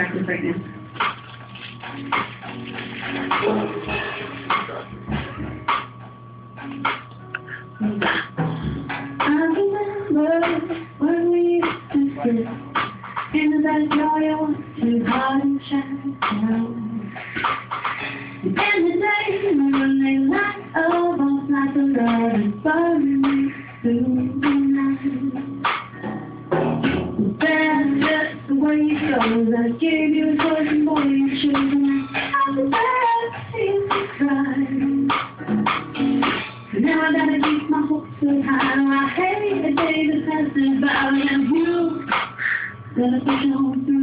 right now. I remember when we used to sit in the backyard to hide and down. And the days when they light up like a love goes. I gave you boy, you chose. I'm thing to cry. Now I gotta keep my hopes so high. I hate the day that passes by and you gotta push on through.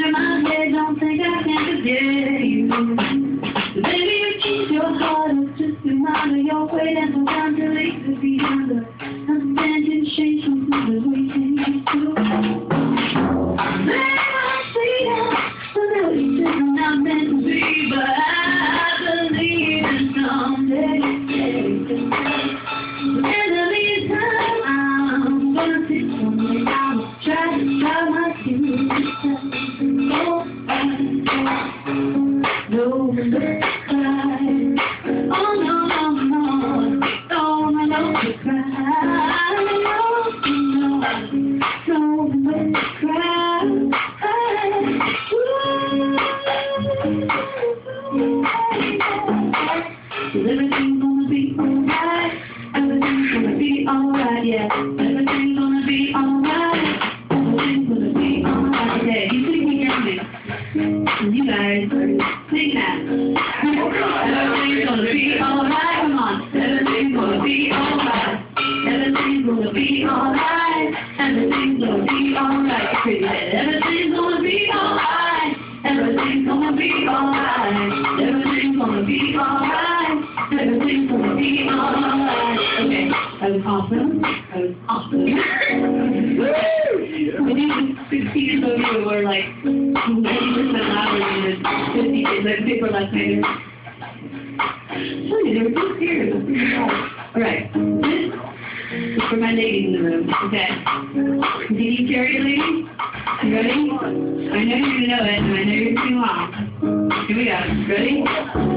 Said. of my head, don't think I can forget you. Baby, you keep your heart, it's just a reminder your way and sometimes it leaves to be under. Understand you change from the way things used to. Is everything gonna be alright? Everything's gonna be alright, yeah. Everything's gonna be alright. Everything's gonna be alright. Okay, you think you hear me? You guys sing that. Everything's gonna be alright. Come on. Everything's gonna be alright. Everything's gonna be alright. Everything's gonna be alright. Pretty. Everything's gonna be alright. Everything's gonna be alright. Everything's gonna be alright. Was awesome. That was awesome. Woo! I think sixteen of you were like ninety percent louder than the fifty kids that paper last night. Funny, they were so scared. It was pretty hard. All right, this is for my ladies in the room. Okay. Do you carry a lady? You ready? I know you know it, and I know you're too long. Here we go. Ready?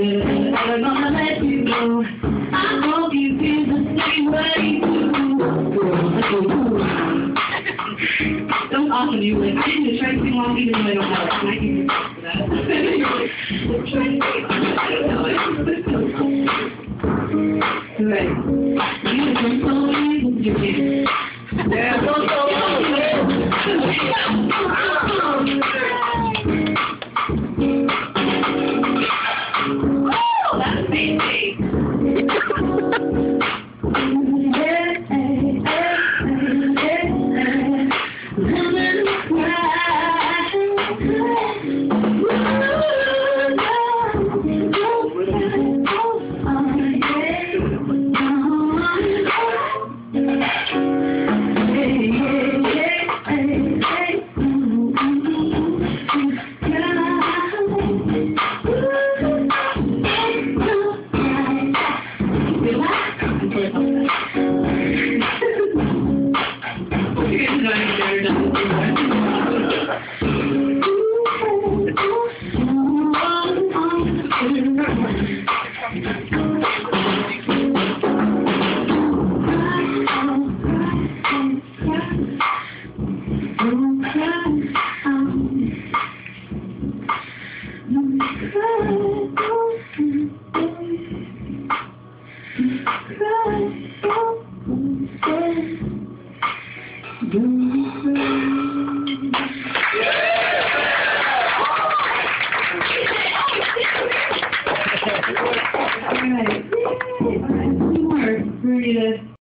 Never, gonna let you go. I hope you feel the same way too. Sing along even though I don't you don't so easy to do. Yeah, so